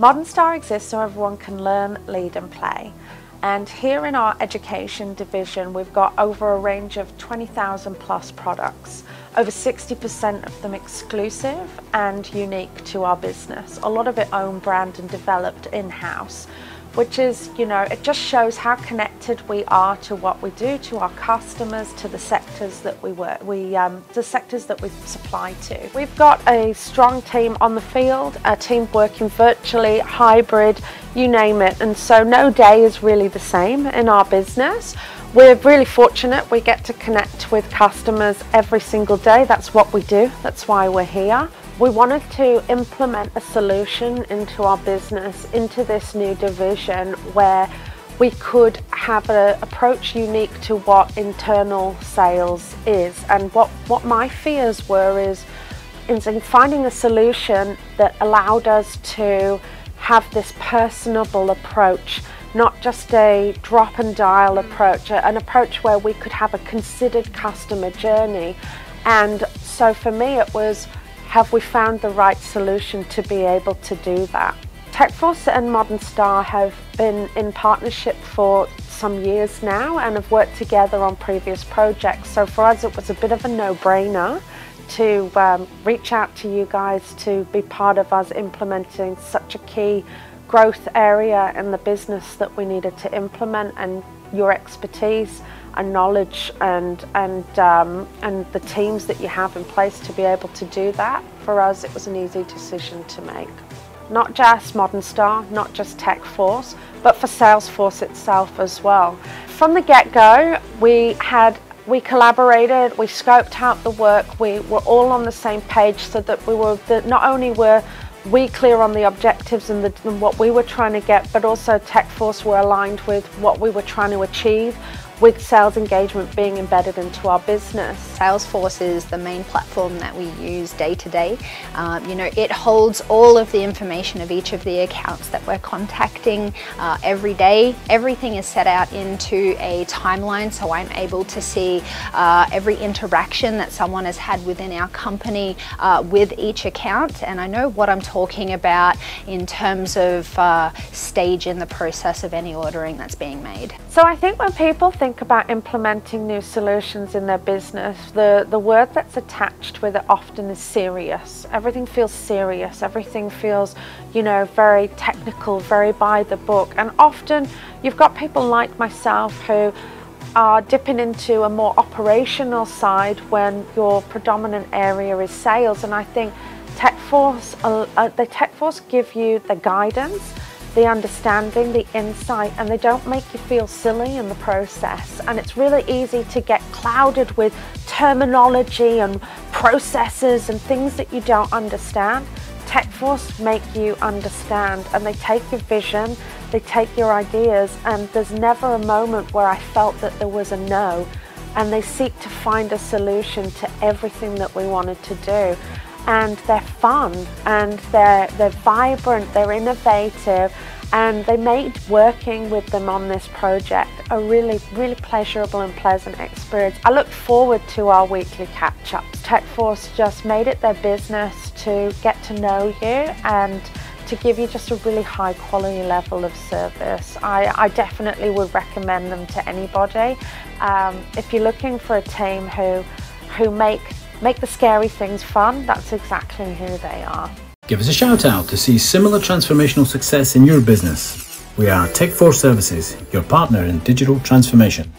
Modern Star exists so everyone can learn, lead and play. And here in our education division, we've got over a range of 20,000 plus products, over 60% of them exclusive and unique to our business. A lot of it own brand and developed in-house which is, you know, it just shows how connected we are to what we do, to our customers, to the sectors that we work, we, um, the sectors that we supply to. We've got a strong team on the field, a team working virtually, hybrid, you name it, and so no day is really the same in our business. We're really fortunate we get to connect with customers every single day. That's what we do, that's why we're here. We wanted to implement a solution into our business, into this new division where we could have an approach unique to what internal sales is. And what, what my fears were is in finding a solution that allowed us to have this personable approach, not just a drop and dial approach, an approach where we could have a considered customer journey. And so for me, it was have we found the right solution to be able to do that? TechForce and Modern Star have been in partnership for some years now and have worked together on previous projects. So for us, it was a bit of a no-brainer to um, reach out to you guys to be part of us implementing such a key growth area in the business that we needed to implement and your expertise and knowledge and and um, and the teams that you have in place to be able to do that. For us, it was an easy decision to make. Not just Modern Star, not just TechForce, but for Salesforce itself as well. From the get-go, we had we collaborated, we scoped out the work, we were all on the same page so that we were that not only were we clear on the objectives and, the, and what we were trying to get, but also TechForce were aligned with what we were trying to achieve with sales engagement being embedded into our business. Salesforce is the main platform that we use day to day. Um, you know, it holds all of the information of each of the accounts that we're contacting uh, every day. Everything is set out into a timeline so I'm able to see uh, every interaction that someone has had within our company uh, with each account and I know what I'm talking about in terms of uh, stage in the process of any ordering that's being made. So I think when people think think about implementing new solutions in their business, the, the word that's attached with it often is serious. Everything feels serious, everything feels, you know, very technical, very by the book. And often you've got people like myself who are dipping into a more operational side when your predominant area is sales. And I think TechForce, uh, uh, the TechForce give you the guidance the understanding, the insight, and they don't make you feel silly in the process. And it's really easy to get clouded with terminology and processes and things that you don't understand. TechForce make you understand and they take your vision, they take your ideas, and there's never a moment where I felt that there was a no. And they seek to find a solution to everything that we wanted to do and they're fun and they're, they're vibrant, they're innovative and they made working with them on this project a really, really pleasurable and pleasant experience. I look forward to our weekly catch-ups. TechForce just made it their business to get to know you and to give you just a really high quality level of service. I, I definitely would recommend them to anybody. Um, if you're looking for a team who, who make Make the scary things fun, that's exactly who they are. Give us a shout out to see similar transformational success in your business. We are TechForce Services, your partner in digital transformation.